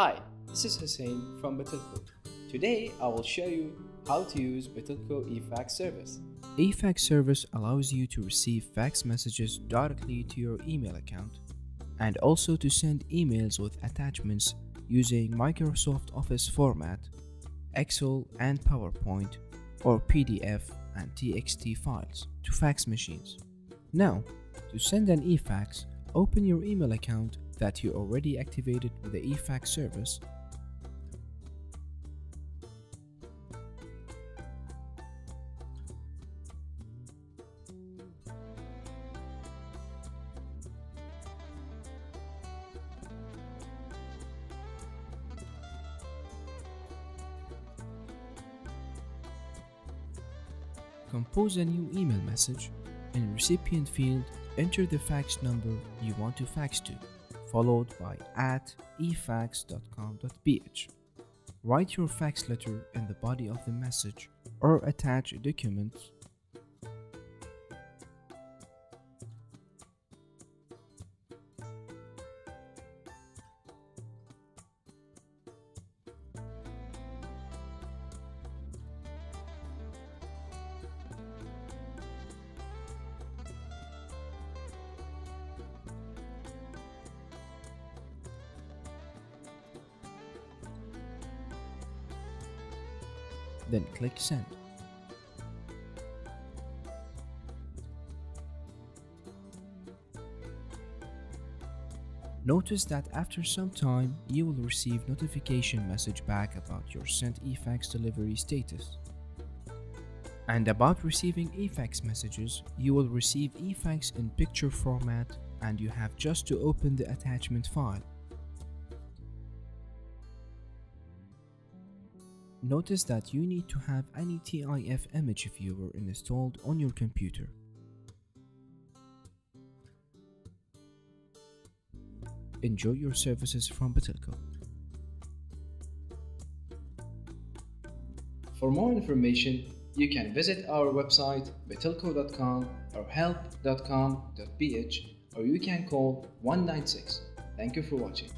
Hi, this is Hussein from Batelco. Today I will show you how to use Batelco eFax service. eFax service allows you to receive fax messages directly to your email account and also to send emails with attachments using Microsoft Office format, Excel and PowerPoint, or PDF and TXT files to fax machines. Now, to send an eFax, open your email account that you already activated with the eFax service Compose a new email message. In recipient field, enter the fax number you want to fax to, followed by at efax.com.ph. Write your fax letter in the body of the message or attach a document then click send. Notice that after some time, you will receive notification message back about your sent eFax delivery status. And about receiving eFax messages, you will receive eFax in picture format and you have just to open the attachment file. Notice that you need to have any TIF image viewer installed on your computer. Enjoy your services from Batelco. For more information, you can visit our website batelco.com or help.com.ph or you can call 196. Thank you for watching.